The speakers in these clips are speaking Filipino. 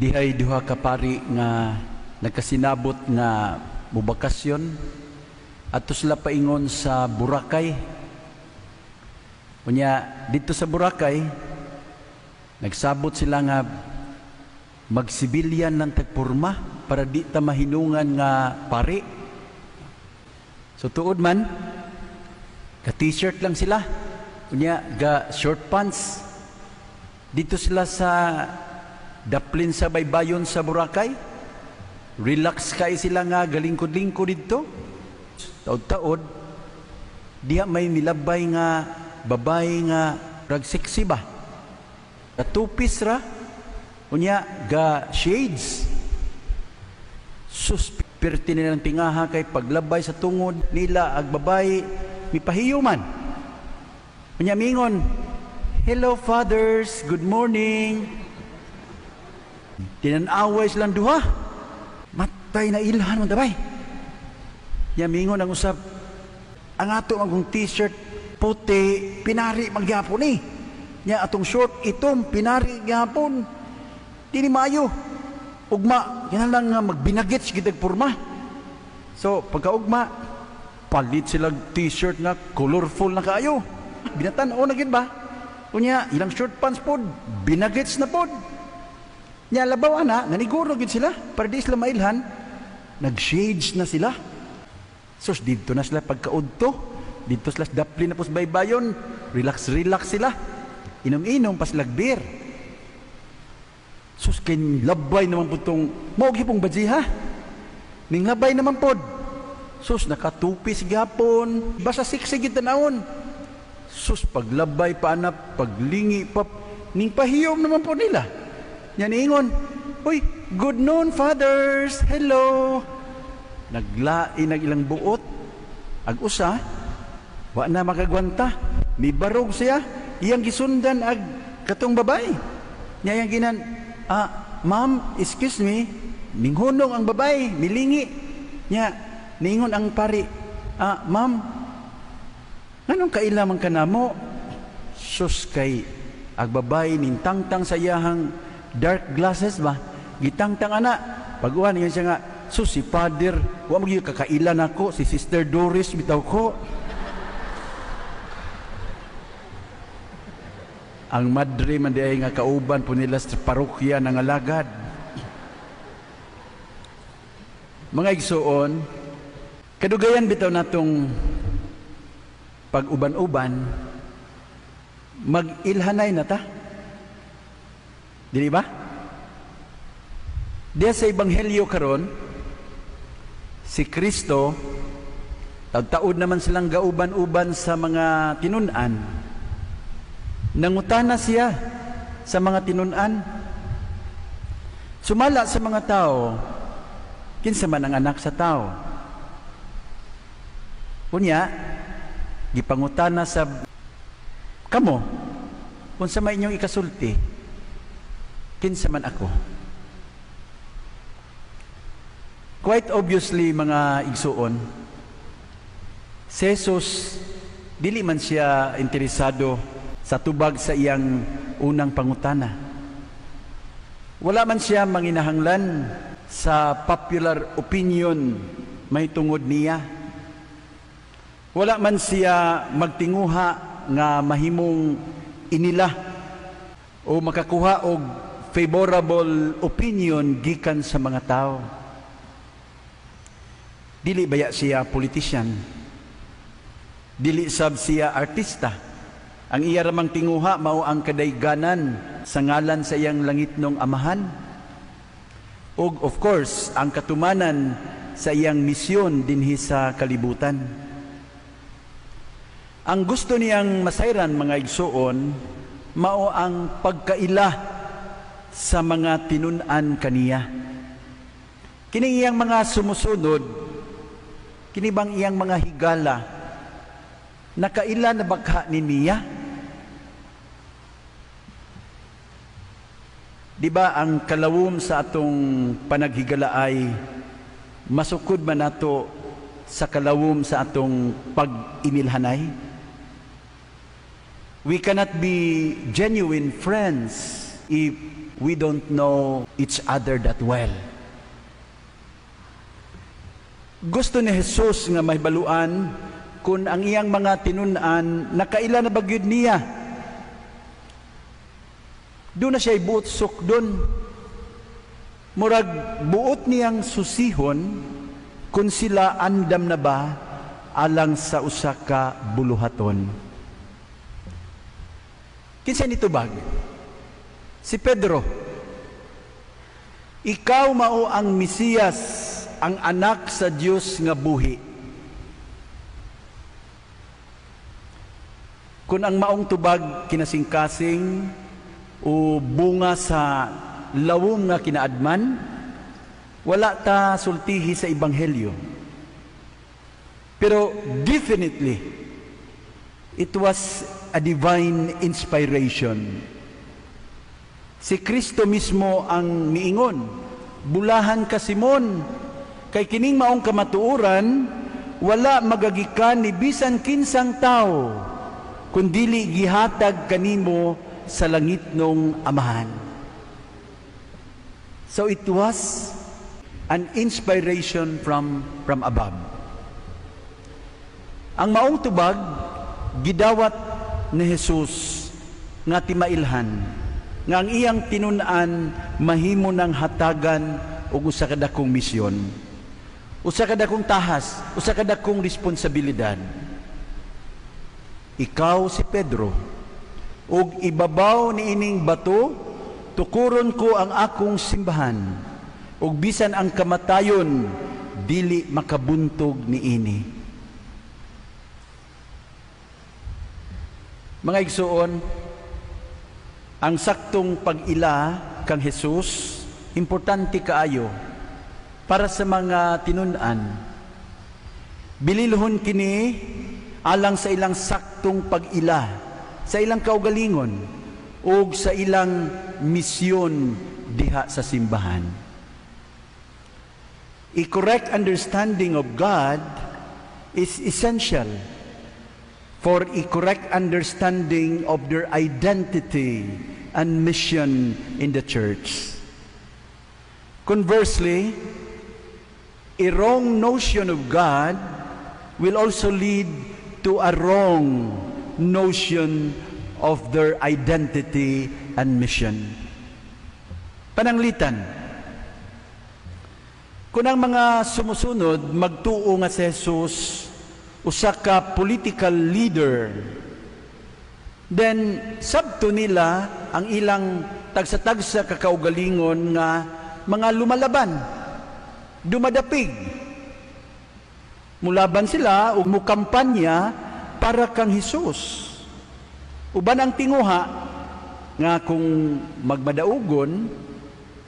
dihay duha ka pari nga nagkasinabot nga mubakasyon ato sila paingon sa Boracay. Unya dito sa Boracay nagsabot sila nga magsibilyan ng tagpurma para di ta mahinungan nga pari. So tuod man ka t-shirt lang sila. Unya ga short pants. Dito sila sa Daplin sa baybayon sa Boracay. Relax kay sila nga galingkod-lingkod dito. Taod-taod. Diha may milabay nga babay nga rag sexy ba. Katupis ra. Unya ga shades. Sus perti nilang tingaha kay paglabay sa tungod nila ag babay mipahiyuman. Unya mingon, Hello fathers, good morning. Tinanaway silang duha. Matay na ilhan mo dabay. Yamingon ang usap. Ang ato magong t-shirt puti, pinari magyapon ni. Nya atong short itom, pinari gyapon. Dini maayo. Ugma, yan lang nga magbinagit sa kitag porma. So, pagka-ugma, palit silang t-shirt nga colorful na kaayo. Binatan, o nagit ba? Kunya, ilang short pants pod, binagits na pod. Nya labaw ana, naniguro gid sila para di sila mailhan. Nag-shades na sila. Sus dito na sila pagkaudto. Dito sila dapli na pus baybayon. Relax relax sila. Inom-inom pas beer. Sus kay labay naman po itong mao pong badjiha. Ning labay naman pod. Sus nakatupis gapon. Basta siksig tanawon. Sus paglabay pa anak, paglingi pa ning pahiyom naman po nila. Yan ingon, Uy, good noon, fathers. Hello. Naglain nag ilang buot. Ag-usa, wa na makagwanta. May barog siya. Iyang gisundan ag katong babay. Nya yang ginan, ah, ma'am, excuse me, ninghunong ang babay, milingi. Nya, ningon ang pari, ah, ma'am, anong kailamang ka na mo? Sus kay, agbabay ning tangtang sayahang dark glasses ba? Gitangtang ana. Paguhan yun siya nga so si father wa mo kakailan ako? Si sister Doris bitaw ko. Ang madre man di ay nga kauban po nila sa parokya ng alagad mga igsuon kadugayan bitaw natong pag-uban-uban mag-ilhanay na ta Dili ba? Diya sa Ebanghelyo karon, si Kristo, taud naman silang gauban-uban sa mga tinunan. Nangutana siya sa mga tinunan. Sumala sa mga tao, kinsa man ang anak sa tao. Kunya, gipangutana sa kamo, kung sa may inyong ikasulti, kinsa man ako. Quite obviously, mga igsuon, si Jesus, dili man siya interesado sa tubag sa iyang unang pangutana. Wala man siya manginahanglan sa popular opinion may tungod niya. Wala man siya magtinguha nga mahimong inila o makakuha og favorable opinion gikan sa mga tao. Dili baya siya politician. Dili sab siya artista. Ang iya ramang tinguha mao ang kadayganan sa ngalan sa iyang langitnong amahan. Ug of course, ang katumanan sa iyang misyon dinhi sa kalibutan. Ang gusto niyang masayran mga igsuon mao ang pagkaila sa mga tinunan kaniya. Kini iyang mga sumusunod, kini bang iyang mga higala, nakaila na bakha ni niya? Di ba ang kalawom sa atong panaghigala ay masukod man nato sa kalawom sa atong pag-imilhanay? We cannot be genuine friends if we don't know each other that well. Gusto ni Jesus nga mahibaluan kung ang iyang mga tinunan nakaila na bagyod niya. Doon na siya ibutsok doon. Murag buot niyang susihon kung sila andam na ba alang sa usa ka buluhaton. Kinsa nito bag? Si Pedro. Ikaw mao ang Mesiyas, ang anak sa Dios nga buhi. Kung ang maong tubag kinasingkasing o bunga sa lawom nga kinaadman, wala ta sultihi sa ebanghelyo. Pero definitely, it was a divine inspiration. Si Kristo mismo ang miingon, bulahan ka Simon, kay kining maong kamatuuran, wala magagikan ni bisan kinsang tao, kundili gihatag kanimo sa langit nung amahan. So it was an inspiration from from above. Ang maong tubag gidawat ni Jesus nga timailhan nga ang iyang tinunan mahimo ng hatagan og usa ka dakong misyon. Usa ka dakong tahas, usa ka dakong responsibilidad. Ikaw si Pedro ug ibabaw ni ining bato tukuron ko ang akong simbahan ug bisan ang kamatayon dili makabuntog ni ini. Mga igsuon, ang saktong pag-ila kang Jesus, importante kaayo para sa mga tinunan. Bililhon kini alang sa ilang saktong pag-ila, sa ilang kaugalingon, o sa ilang misyon diha sa simbahan. A correct understanding of God is essential for a correct understanding of their identity and mission in the church. Conversely, a wrong notion of God will also lead to a wrong notion of their identity and mission. Pananglitan, kung ang mga sumusunod magtuo nga si Jesus usa ka political leader then sabto nila ang ilang tagsa-tagsa kakaugalingon nga mga lumalaban dumadapig. Mulaban sila ug mukampanya para kang Hesus. Uban ang tinguha nga kung magmadaugon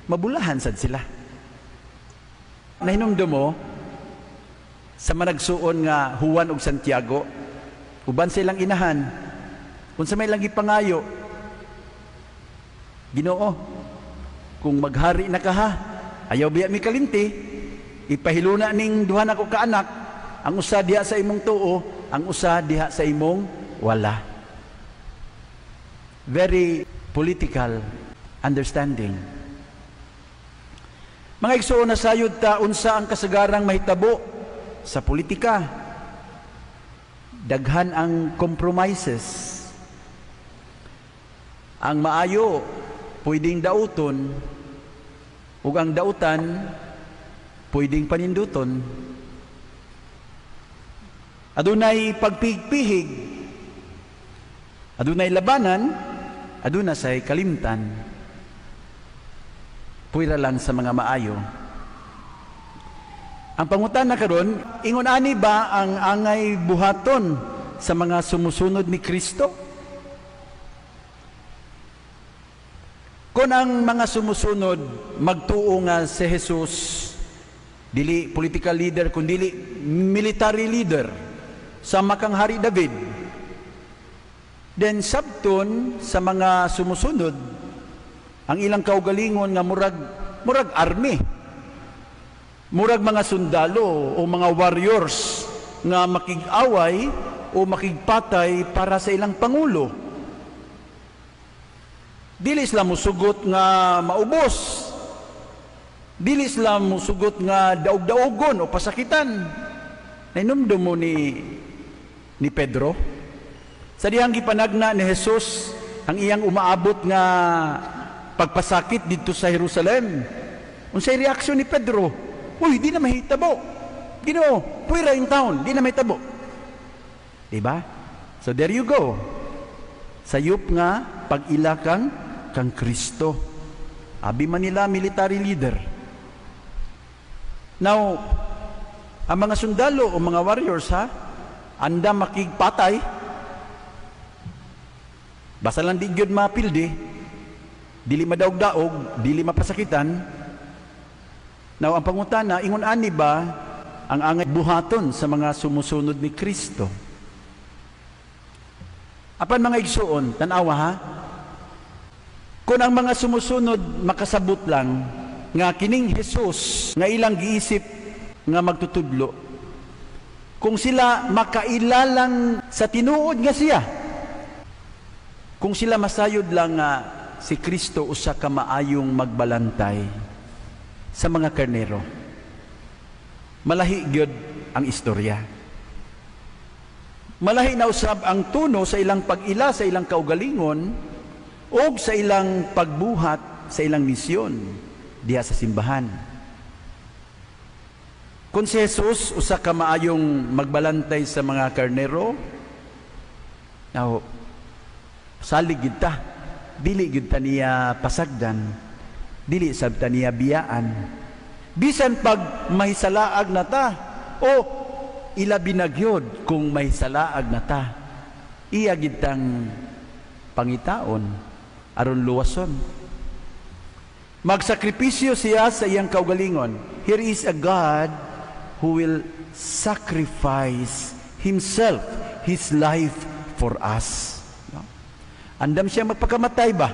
mabulahan sad sila. Nahinumdum mo sa managsuon nga Juan ug Santiago uban sa ilang inahan unsa may lang gipangayo? Ginoo kung maghari na ka ha ayaw biya mi kalimti ipahiluna ning duha na ko ka anak ang usa diha sa imong tuo ang usa diha sa imong wala. Very political understanding. Mga igsuon na sayod ta unsa ang kasagarang mahitabo sa politika, daghan ang compromises. Ang maayo, pwedeng dauton, ug ang dautan, pwedeng paninduton. Adunay pagpihig-pihig, adunay labanan, aduna say kalimtan. Puwira lang sa mga maayo. Ang pangutan na karon, ingon ani ba ang angay buhaton sa mga sumusunod ni Kristo? Kung ang mga sumusunod magtuo nga si Jesus dili political leader kun dili military leader sa makang hari David then sabton sa mga sumusunod ang ilang kaugalingon nga murag murag army murag mga sundalo o mga warriors nga makig-away o makigpatay para sa ilang pangulo. Dili sila musugot nga maubos. Dili sila musugot nga daog-daogon o pasakitan. Nainumdum mo ni ni Pedro. Sa dihang gipanagna ni Jesus ang iyang umaabot nga pagpasakit dito sa Jerusalem. Unsay reaksyon ni Pedro? Uy, di na mahitabo. Ginoo, puwira yung taon, di na mahitabo. Diba? So there you go. Sayop nga pag-ila kang Kristo. Abi man nila military leader. Now, ang mga sundalo o mga warriors ha, anda makigpatay, basta lang di gyud mapildi, dili madaog-daog, dili mapasakitan. Now, ang pangutana, ingon ani ba ang angay buhaton sa mga sumusunod ni Kristo? Apan mga igsuon, tanawa ha, kung ang mga sumusunod makasabot lang nga kining Jesus nga ilang giisip nga magtutudlo. Kung sila makailalang sa tinuod nga siya kung sila masayod lang nga si Kristo usa ka maayong magbalantay sa mga karnero malahi gyud ang istorya malahi na usab ang tuno sa ilang pag-ila sa ilang kaugalingon o sa ilang pagbuhat sa ilang misyon diha sa simbahan. Kung si Jesus usa ka maayong magbalantay sa mga karnero, now, salig gid ta. Dili gid ta niya pasagdan. Dili sab ta niya biyaan. Bisan pag may salaag na ta o ila binagyod kung may salaag na ta. Iya gid tang pangitaon aron luwason. Magsakripisyo siya sa iyang kaugalingon. Here is a God who will sacrifice Himself, His life for us. No? Andam siya magpakamatay ba?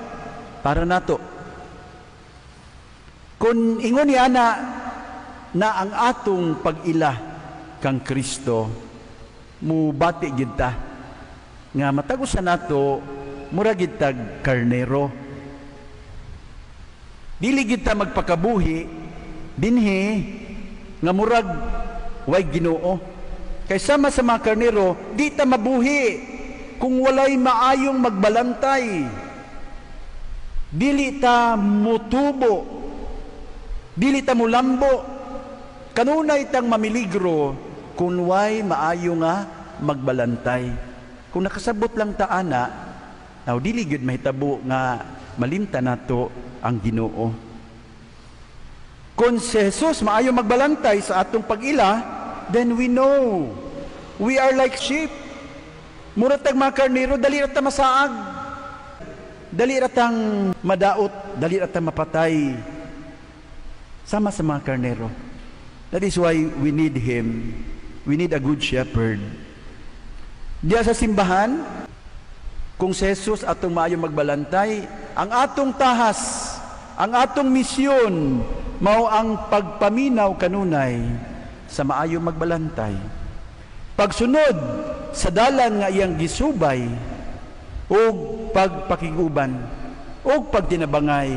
Para nato. Kung ingon niya na, na ang atong pag-ila kang Kristo, mubati gid ta nga matagusan nato murag tag karnero. Dili gid magpakabuhi dinhi nga murag way Ginoo. Kay sama sa mga karnero, di ta mabuhi kung walay maayong magbalantay. Dili ta mutubo. Dili ta mulambo. Kanunay tang mamiligro kung way maayo nga magbalantay. Kung nakasabot lang ta ana, Now, dili gyud mahitabo nga malimta nato ang Ginoo. Kung si Jesus maayo magbalantay sa atong pag-ila, then we know we are like sheep. Murat tag mga karnero, dali ra ta masaag. Dali ra tang madaot, dali ra tang mapatay. Sama sa mga karnero. That is why we need Him. We need a good shepherd. Diya sa simbahan, kung si Jesus atong maayo magbalantay, ang atong tahas, ang atong misyon, mao ang pagpaminaw kanunay sa maayo magbalantay. Pagsunod sa dalan nga iyang gisubay, o pagpakiguban, o pagtinabangay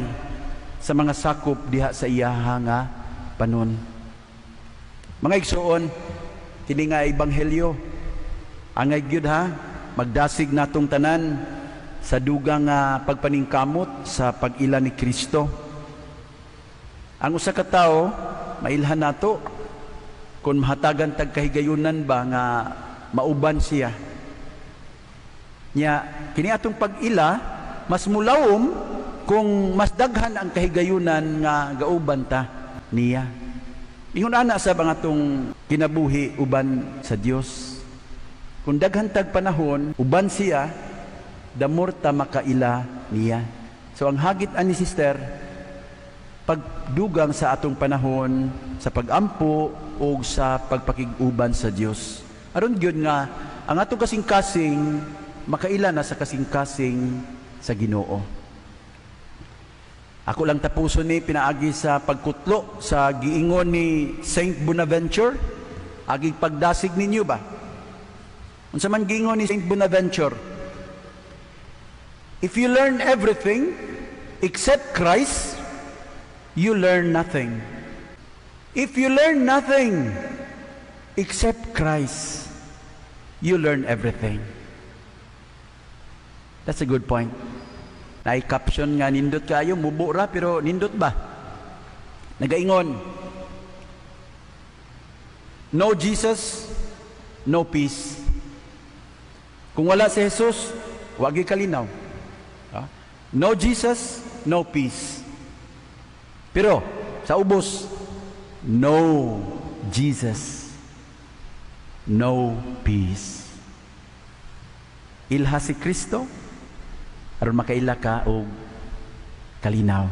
sa mga sakop diha sa iyaha nga panon. Mga igsuon, kini nga ebanghelyo, angay gyud ha, magdasig natong tanan sa dugang uh, pagpaningkamot sa pag-ila ni Kristo. Ang usa ka tawo mailhan nato kung mahatagan tag kahigayunan ba nga mauban siya. Nya kini atong pag-ila mas mulawom kung mas daghan ang kahigayunan nga gauban ta niya. Ingon ana sa mga atong kinabuhi uban sa Dios. Kung daghan tag panahon, uban siya, damor ta makaila niya. So ang hagit ani sister, pagdugang sa atong panahon, sa pagampo o sa pagpakiguban sa Dios. Aron gyud nga ang atong kasing-kasing makaila na sa kasing-kasing sa Ginoo. Ako lang tapuso ni pinaagi sa pagkutlo sa giingon ni Saint Bonaventure. Agig pagdasig ninyo ba? Unsa man gingon ni Saint Bonaventure, If you learn everything, except Christ, you learn nothing. If you learn nothing except Christ, you learn everything. That's a good point. Nai-caption nga nindot kayo, mubo ra, pero nindot ba? Nagaingon, No Jesus, no peace. Kung wala si Jesus, wagi kalinaw. No Jesus, no peace. Pero sa ubos, no Jesus, no peace. Ilha si Kristo, aron makaila ka og kalinaw.